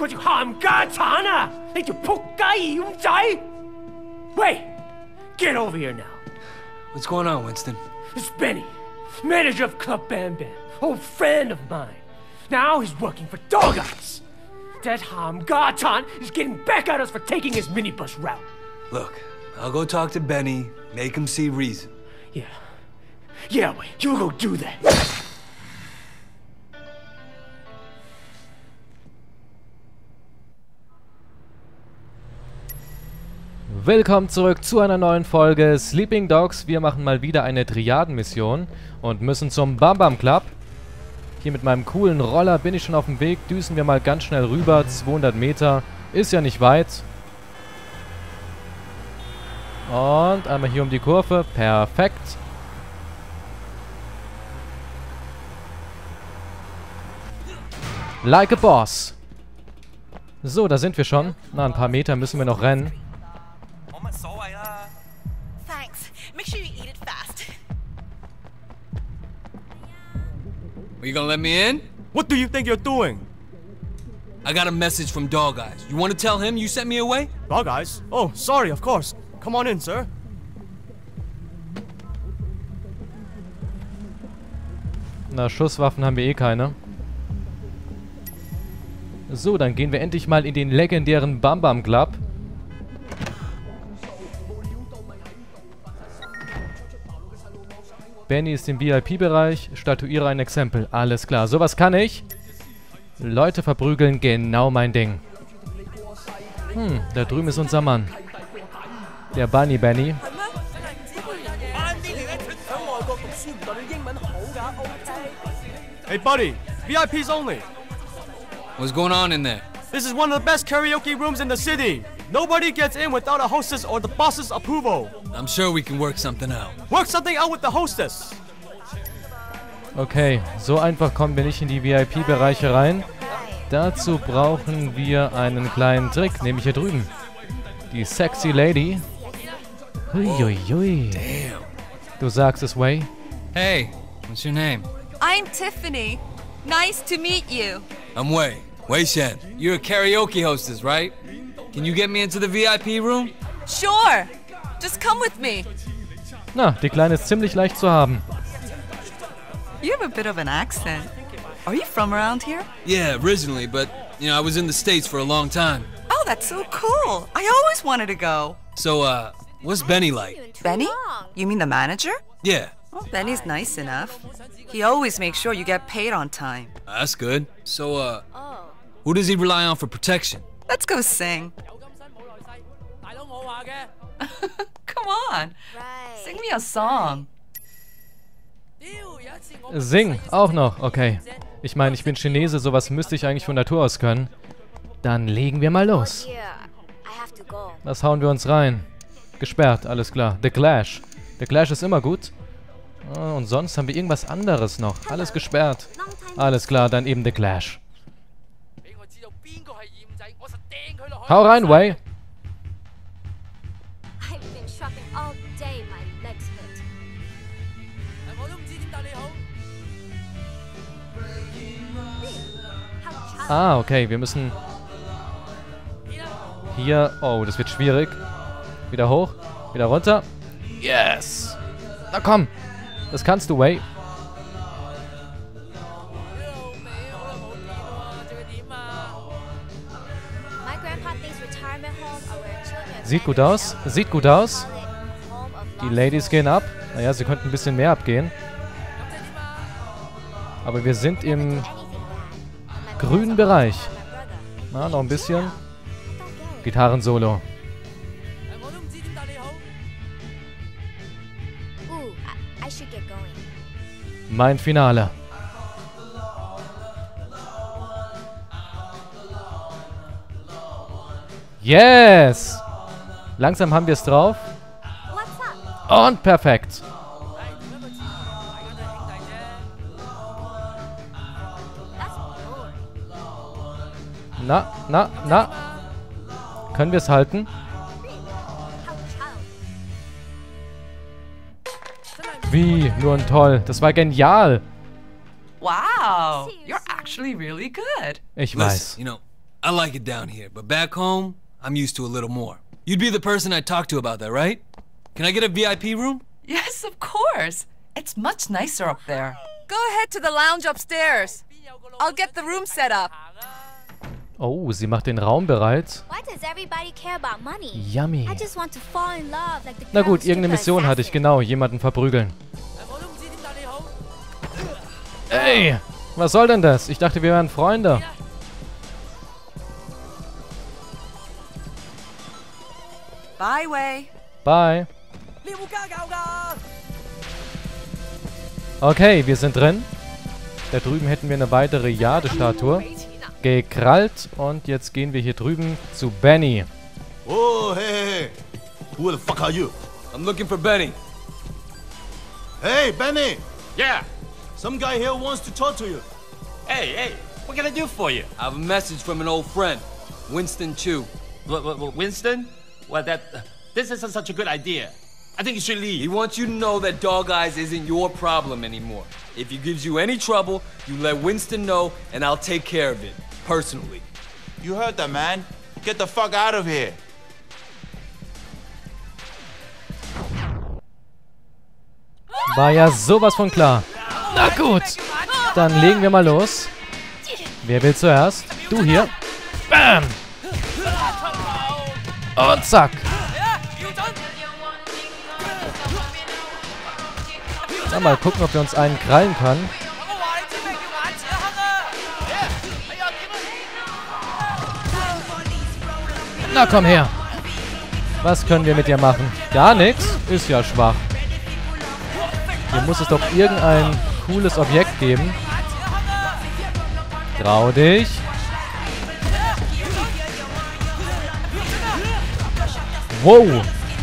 嗰条冚家产啊！你条仆街妖仔！喂，get over here now! What's going on, Winston? It's Benny, manager of Club Bam Bam, old friend of mine. Now he's working for Dog Eyes. That Ham Gatan is getting back at us for taking his minibus route. Look, I'll go talk to Benny, make him see reason. Yeah. Yeah, wait, you go do that. Willkommen zurück zu einer neuen Folge Sleeping Dogs. Wir machen mal wieder eine Triaden-Mission und müssen zum Bam Bam Club. Hier mit meinem coolen Roller bin ich schon auf dem Weg. Düsen wir mal ganz schnell rüber. 200 Meter. Ist ja nicht weit. Und einmal hier um die Kurve. Perfekt. Like a Boss. So, da sind wir schon. Na, ein paar Meter müssen wir noch rennen. Are you gonna let me in? What do you think you're doing? I got a message from Dog Eyes. You wanna tell him you sent me away? Dog eyes? Oh, sorry, of course. Come on in, sir. Na, Schusswaffen haben wir eh keine. So, dann gehen wir endlich mal in den legendären Bam Bam Club. Benny ist im VIP-Bereich. Statuiere ein Exempel. Alles klar. Sowas kann ich. Leute verprügeln, genau mein Ding. Hm, da drüben ist unser Mann. Der Bunny Benny. Hey, buddy. VIPs only. What's going on in there? This is one of the best karaoke rooms in the city. Nobody gets in without a hostess or the boss's approval. I'm sure we can work something out. Work something out with the hostess. Okay, so einfach kommen wir nicht in die VIP-Bereiche rein. Dazu brauchen wir einen kleinen Trick, nämlich hier drüben. Die Sexy Lady. Huiuiui. Du sagst es, Way. Hey, what's your name? I'm Tiffany. Nice to meet you. I'm Wei. Wei Shen. You're a karaoke hostess, right? Can you get me into the VIP room? Sure. Just come with me. Na, die Kleine ist ziemlich leicht zu haben. You have a bit of an accent. Are you from around here? Yeah, originally, but, you know, I was in the States for a long time. Oh, that's so cool. I always wanted to go. So, uh, what's Benny like? Benny? You mean the manager? Yeah, Well, Benny's nice enough. He always makes sure you get paid on time. that's good. So, uh, who does he rely on for protection? Let's go sing. Come on. Sing me a song. Sing, auch noch. Okay. Ich meine, ich bin Chinese, sowas müsste ich eigentlich von Natur aus können. Dann legen wir mal los. Was hauen wir uns rein? Gesperrt, alles klar. The Clash. The Clash ist immer gut. Und sonst haben wir irgendwas anderes noch. Alles gesperrt. Alles klar, dann eben The Clash. Hau rein, Way. I've been shopping all day, my legs hurt. How Ah, okay, wir müssen... Hier... Oh, das wird schwierig. Wieder hoch. Wieder runter. Yes! Na komm! Das kannst du, Way. Sieht gut aus. Sieht gut aus. Die Ladies gehen ab. Naja, sie könnten ein bisschen mehr abgehen. Aber wir sind im grünen Bereich. Na, noch ein bisschen. Gitarrensolo. Mein Finale. Yes! Langsam haben wir es drauf. Und perfekt. Na, na, na. Können wir es halten? Wie? Nur ein Toll. Das war genial. Wow. You're actually really good. Ich Listen, weiß. you know, I like it down here, but back home, I'm used to a little more. You'd be the person I'd talk to about that, right? Can I get a VIP room? Yes, of course. It's much nicer up there. Go ahead to the lounge upstairs. I'll get the room set up. Oh, sie macht den Raum bereit. Why does everybody care about money? Yummy. I just want to fall in love like the Na gut, irgendeine Mission hatte ich, genau. Jemanden verprügeln. Ey, was soll denn das? Ich dachte, wir wären Freunde. Bye, Wei. Bye. Okay, wir sind drin. Da drüben hätten wir eine weitere Jade-Statue. Gekrallt. Und jetzt gehen wir hier drüben zu Benny. Oh, hey, hey, hey. Who the fuck are you? I'm looking for Benny. Hey, Benny! Yeah. Some guy here wants to talk to you. Hey, hey, what can I do for you? I have a message from an old friend, Winston Chu. What, what, what, Winston? Well, that uh, this isn't such a good idea. I think you should leave. He wants you to know that Dog Eyes isn't your problem anymore. If he gives you any trouble, you let Winston know, and I'll take care of it, personally. You heard that, man. Get the fuck out of here. War ja sowas von klar. Na gut. Dann legen wir mal los. Wer will zuerst? Du hier. Bam. Und zack. Na, mal gucken, ob wir uns einen krallen können. Na komm her. Was können wir mit dir machen? Gar nichts? Ist ja schwach. Hier muss es doch irgendein cooles Objekt geben. Trau dich. Wow,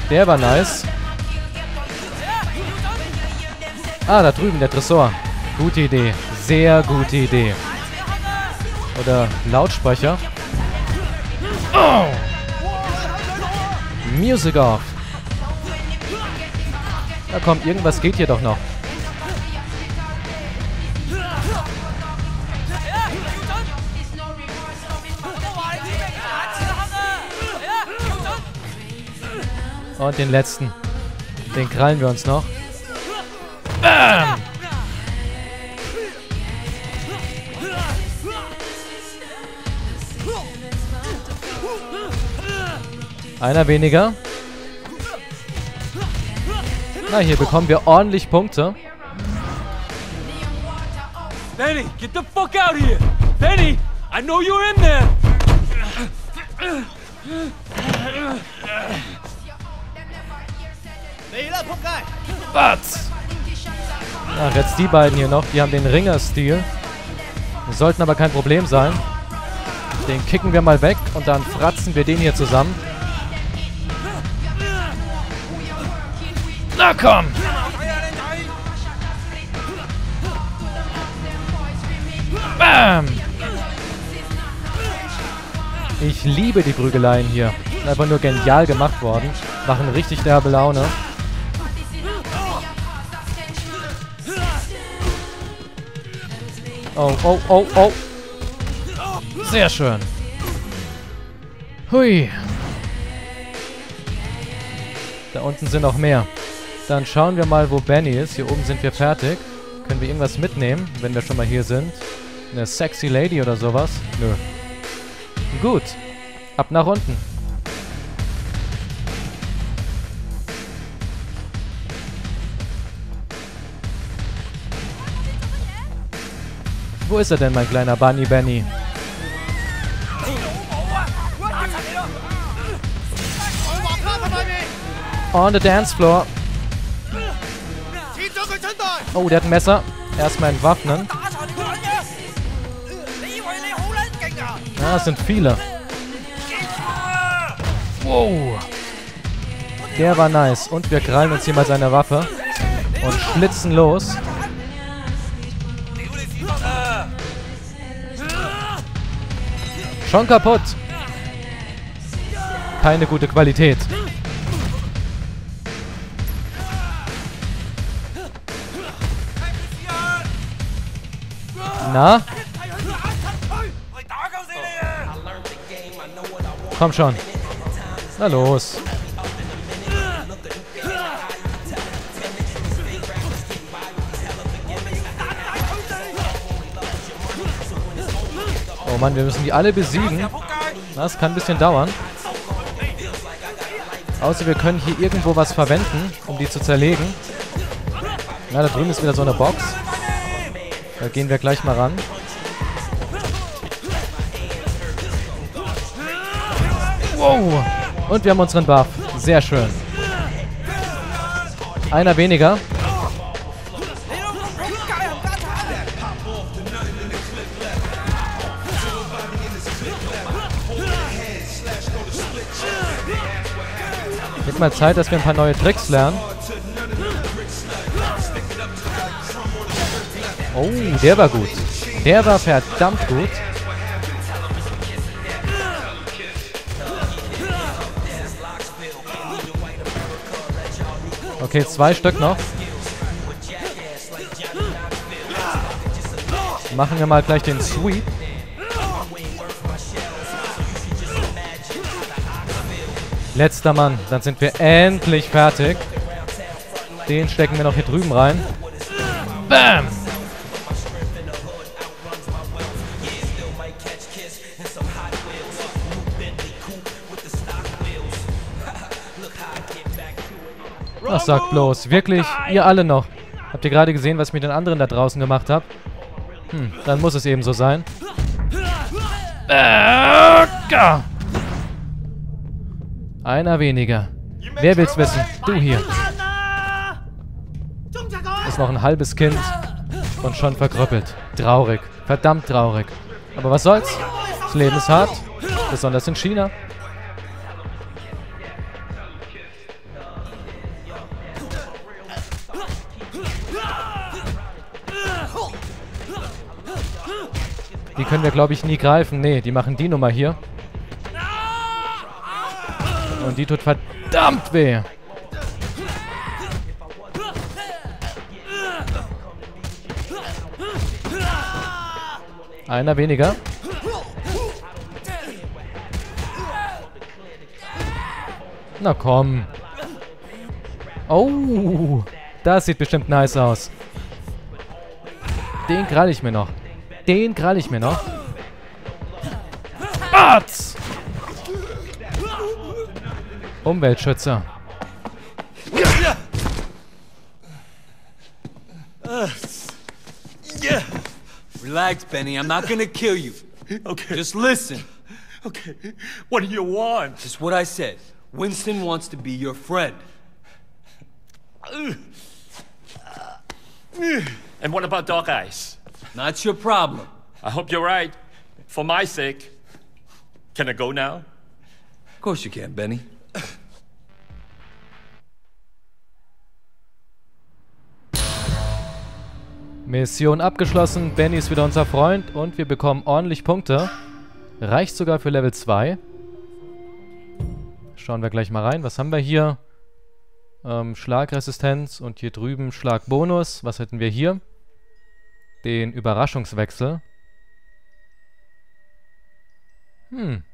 der war nice. Ah, da drüben, der Tresor. Gute Idee. Sehr gute Idee. Oder Lautsprecher. Oh. Music off. Na komm, irgendwas geht hier doch noch. Und den letzten. Den krallen wir uns noch. Bam! Einer weniger. Na, hier bekommen wir ordentlich Punkte. Benny, get the fuck out here! Benny, I know you're in there! Was? Ach, jetzt die beiden hier noch. Die haben den Ringer-Stil. Sollten aber kein Problem sein. Den kicken wir mal weg und dann fratzen wir den hier zusammen. Na komm! Bam! Ich liebe die Prügeleien hier. Einfach nur genial gemacht worden. Machen richtig derbe Laune. Oh, oh, oh, oh. Sehr schön. Hui. Da unten sind noch mehr. Dann schauen wir mal, wo Benny ist. Hier oben sind wir fertig. Können wir irgendwas mitnehmen, wenn wir schon mal hier sind? Eine sexy Lady oder sowas? Nö. Gut. Ab nach unten. Wo ist er denn, mein kleiner Bunny Benny? On the dance floor. Oh, der hat ein Messer. Erstmal entwaffnen. Ja, es sind viele. Wow. Der war nice. Und wir krallen uns hier mal seine Waffe. Und schlitzen los. Schon kaputt. Keine gute Qualität. Na? Komm schon. Na los. Oh Mann, wir müssen die alle besiegen. Das kann ein bisschen dauern. Außer wir können hier irgendwo was verwenden, um die zu zerlegen. Na, da drüben ist wieder so eine Box. Da gehen wir gleich mal ran. Wow. Und wir haben unseren Buff. Sehr schön. Einer weniger. Mal Zeit, dass wir ein paar neue Tricks lernen. Oh, der war gut. Der war verdammt gut. Okay, zwei Stück noch. Machen wir mal gleich den Sweep. Letzter Mann. Dann sind wir endlich fertig. Den stecken wir noch hier drüben rein. Bam! Ach, sagt bloß. Wirklich? Ihr alle noch? Habt ihr gerade gesehen, was ich mit den anderen da draußen gemacht habe? Hm, dann muss es eben so sein. Einer weniger. Wer will's wissen? Du hier. Ist noch ein halbes Kind und schon verkrüppelt. Traurig. Verdammt traurig. Aber was soll's? Das Leben ist hart. Besonders in China. Die können wir, glaube ich, nie greifen. Nee, die machen die Nummer hier. Und die tut verdammt weh. Einer weniger. Na komm. Oh, das sieht bestimmt nice aus. Den krall ich mir noch. Den krall ich mir noch. Umweltschützer. Relax, Benny. I'm not gonna kill you. Okay. Just listen. Okay. What do you want? Just what I said. Winston wants to be your friend. And what about Dog Eyes? Not your problem. I hope you're right. For my sake. Can I go now? Of course you can, Benny. Mission abgeschlossen. Benny ist wieder unser Freund und wir bekommen ordentlich Punkte. Reicht sogar für Level 2. Schauen wir gleich mal rein. Was haben wir hier? Ähm, Schlagresistenz und hier drüben Schlagbonus. Was hätten wir hier? Den Überraschungswechsel. Hm.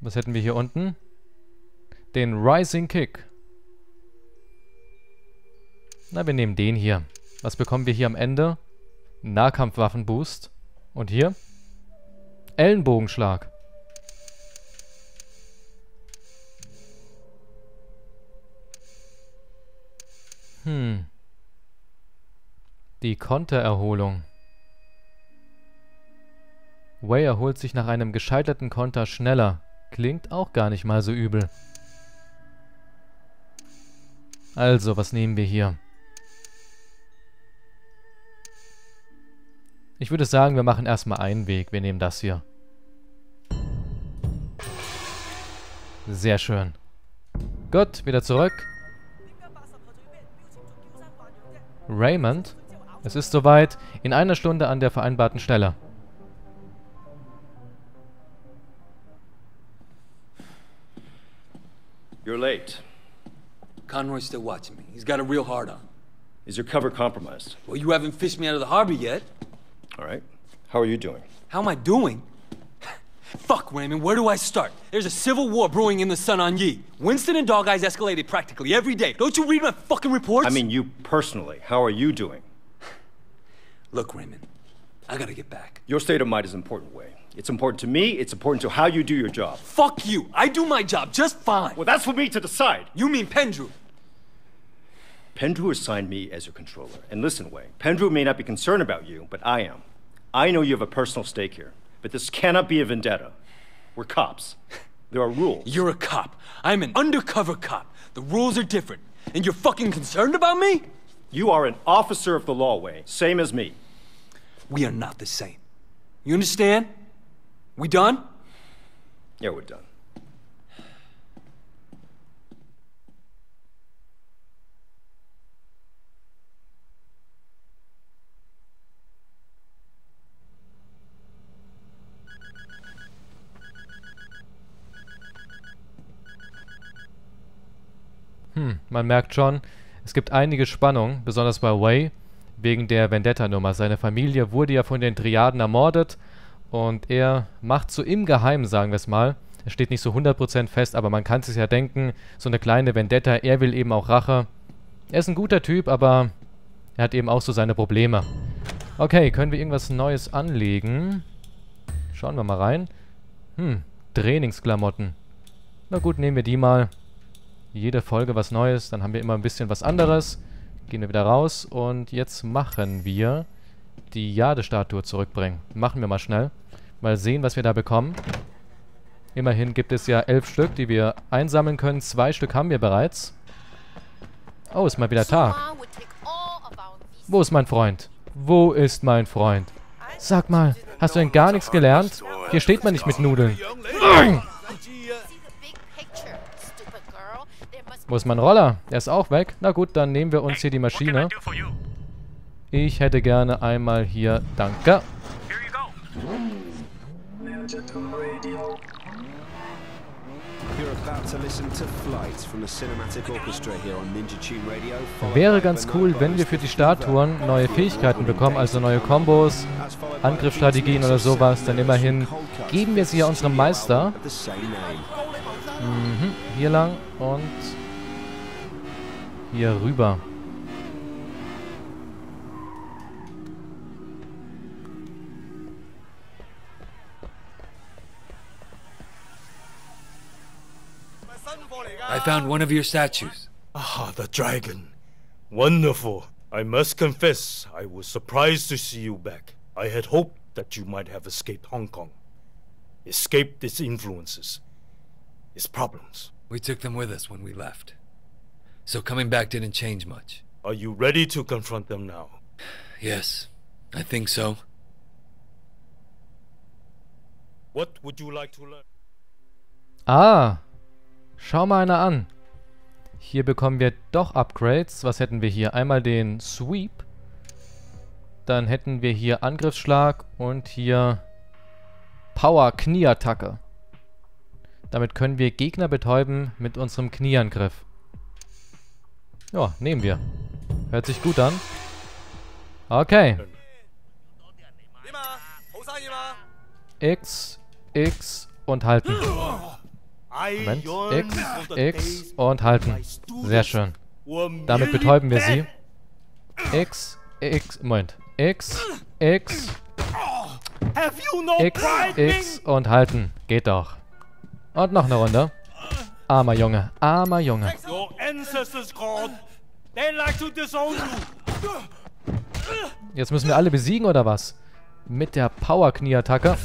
Was hätten wir hier unten? Den Rising Kick. Na, wir nehmen den hier. Was bekommen wir hier am Ende? Nahkampfwaffenboost. Und hier? Ellenbogenschlag. Hm. Die Kontererholung. Way erholt sich nach einem gescheiterten Konter schneller. Klingt auch gar nicht mal so übel. Also, was nehmen wir hier? Ich würde sagen, wir machen erstmal einen Weg. Wir nehmen das hier. Sehr schön. Gut, wieder zurück. Raymond, es ist soweit. In einer Stunde an der vereinbarten Stelle. You're late. Conroy's still watching me. He's got a real hard on. Is your cover compromised? Well, you haven't fished me out of the harbor yet. All right. How are you doing? How am I doing? Fuck, Raymond, where do I start? There's a civil war brewing in the Sun on Yi. Winston and Dog Eyes escalated practically every day. Don't you read my fucking reports? I mean, you personally. How are you doing? Look, Raymond, I gotta get back. Your state of mind is important, Way. It's important to me, it's important to how you do your job. Fuck you! I do my job just fine! Well, that's for me to decide! You mean Pendrew? Pendrew assigned me as your controller. And listen, Way, Pendrew may not be concerned about you, but I am. I know you have a personal stake here, but this cannot be a vendetta. We're cops. There are rules. You're a cop. I'm an undercover cop. The rules are different. And you're fucking concerned about me? You are an officer of the law, Way, same as me. We are not the same. You understand? We done? Yeah, we're done. Hm, man merkt schon, es gibt einige Spannung, besonders bei Way, wegen der Vendetta-Nummer. Seine Familie wurde ja von den Triaden ermordet und er macht so im Geheimen, sagen wir es mal, es steht nicht so 100% fest, aber man kann es sich ja denken, so eine kleine Vendetta, er will eben auch Rache. Er ist ein guter Typ, aber er hat eben auch so seine Probleme. Okay, können wir irgendwas Neues anlegen? Schauen wir mal rein. Hm, Trainingsklamotten. Na gut, nehmen wir die mal. Jede Folge was Neues, dann haben wir immer ein bisschen was anderes. Gehen wir wieder raus und jetzt machen wir die Jade-Statue zurückbringen. Machen wir mal schnell. Mal sehen, was wir da bekommen. Immerhin gibt es ja elf Stück, die wir einsammeln können. Zwei Stück haben wir bereits. Oh, ist mal wieder Tag. Wo ist mein Freund? Wo ist mein Freund? Sag mal, hast du denn gar nichts gelernt? Hier steht man nicht mit Nudeln. Wo ist mein Roller? Der ist auch weg. Na gut, dann nehmen wir uns hier die Maschine. Ich hätte gerne einmal hier... Danke. Wäre ganz cool, wenn wir für die Statuen neue Fähigkeiten bekommen, also neue Kombos, Angriffsstrategien oder sowas, dann immerhin geben wir sie ja unserem Meister. Mhm, hier lang und hier rüber. Found one of your statues. Ah, the dragon. Wonderful. I must confess, I was surprised to see you back. I had hoped that you might have escaped Hong Kong. Escaped its influences, its problems. We took them with us when we left. So coming back didn't change much. Are you ready to confront them now? Yes, I think so. What would you like to learn? Ah, schau mal einer an. Hier bekommen wir doch Upgrades. Was hätten wir hier? Einmal den Sweep. Dann hätten wir hier Angriffsschlag und hier Power Knieattacke. Damit können wir Gegner betäuben mit unserem Knieangriff. Ja, nehmen wir. Hört sich gut an. Okay. X, X und halten. Moment. X, X und halten. Sehr schön. Damit betäuben wir sie. X, X, Moment. X, X, X, X und halten. Geht doch. Und noch eine Runde. Armer Junge, armer Junge. Jetzt müssen wir alle besiegen, oder was? Mit der Power-Knie-Attacke.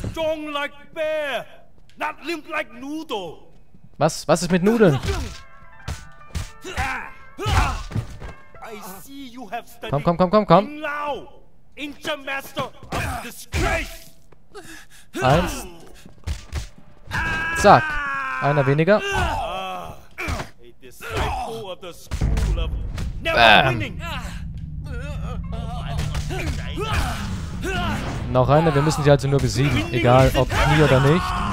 Was? Was ist mit Nudeln? Komm, komm, komm, komm, komm. Eins. Zack. Einer weniger. Bam. Noch eine, wir müssen sie also nur besiegen. Egal, ob Knie oder nicht.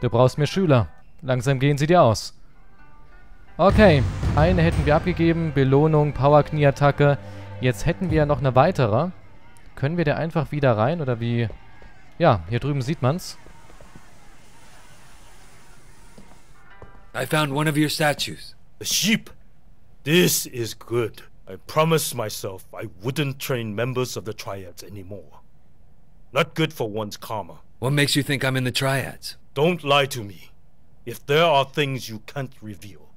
Du brauchst mehr Schüler. Langsam gehen sie dir aus. Okay, eine hätten wir abgegeben. Belohnung, Power-Knie-Attacke. Jetzt hätten wir noch eine weitere. Können wir da einfach wieder rein oder wie? Ja, hier drüben sieht man's. I found one of your statues. A sheep. This is good. I promised myself I wouldn't train members of the Triads anymore. Not good for one's karma. What makes you think I'm in the Triads? Don't lie to me. If there are things you can't reveal,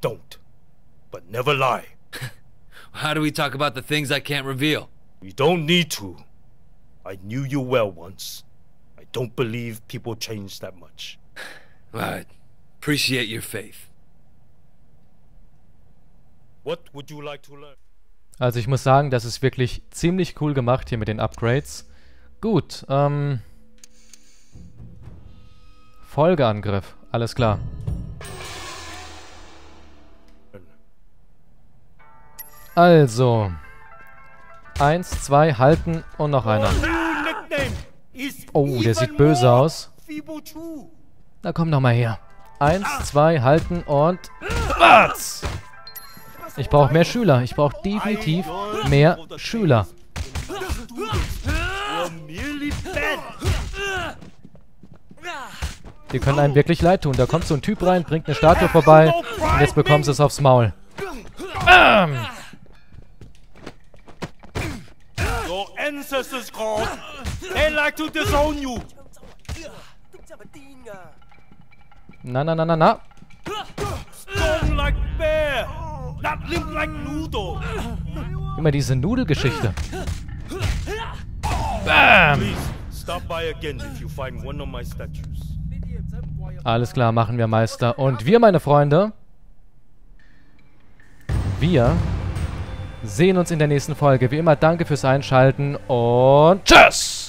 don't. But never lie. How do we talk about the things I can't reveal? We don't need to. I knew you well once. I don't believe people change that much. I appreciate your faith. What would you like to learn? Also ich muss sagen, das ist wirklich ziemlich cool gemacht hier mit den Upgrades. Gut, ähm... Folgeangriff, alles klar. Also. Eins, zwei, halten und noch einer. Oh, der sieht böse aus. Na komm doch mal her. Eins, zwei, halten und... Was? Ich brauche mehr Schüler. Ich brauche definitiv mehr Schüler. Die können einem wirklich leid tun. Da kommt so ein Typ rein, bringt eine Statue vorbei und jetzt bekommen sie es aufs Maul. Bam! Your ancestors called. They like to disown you. Na, na, na, na, na. Strong like bear, Immer diese Nudelgeschichte. Bam! Alles klar, machen wir Meister. Und wir, meine Freunde, wir sehen uns in der nächsten Folge. Wie immer, danke fürs Einschalten und tschüss!